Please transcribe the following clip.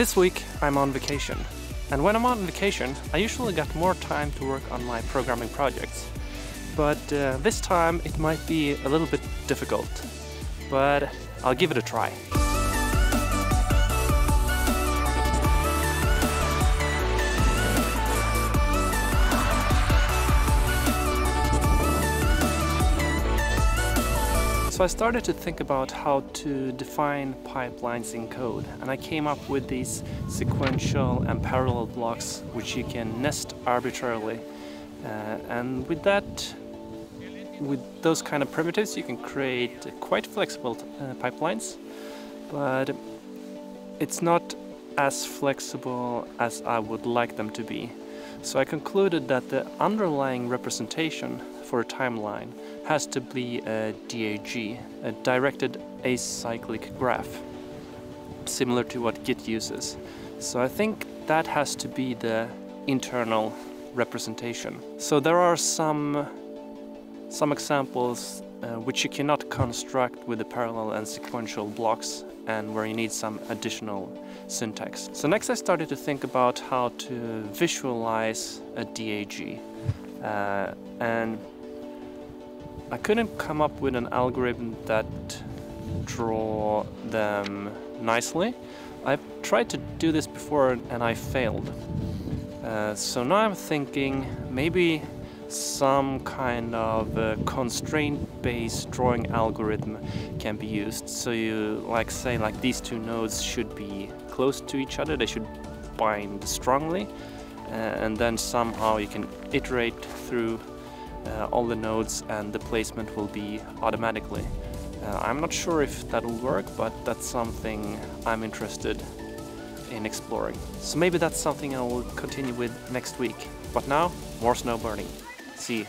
This week I'm on vacation. And when I'm on vacation, I usually got more time to work on my programming projects. But uh, this time it might be a little bit difficult. But I'll give it a try. So I started to think about how to define pipelines in code and I came up with these sequential and parallel blocks which you can nest arbitrarily uh, and with that with those kind of primitives you can create quite flexible uh, pipelines but it's not as flexible as I would like them to be. So I concluded that the underlying representation for a timeline has to be a DAG, a directed acyclic graph, similar to what Git uses. So I think that has to be the internal representation. So there are some some examples uh, which you cannot construct with the parallel and sequential blocks and where you need some additional syntax. So next I started to think about how to visualize a DAG uh, and I couldn't come up with an algorithm that draw them nicely. I've tried to do this before and I failed. Uh, so now I'm thinking maybe some kind of constraint-based drawing algorithm can be used. So you like say like these two nodes should be close to each other, they should bind strongly uh, and then somehow you can iterate through uh, all the nodes and the placement will be automatically. Uh, I'm not sure if that'll work, but that's something I'm interested in exploring. So maybe that's something I will continue with next week. But now, more snowboarding. See you.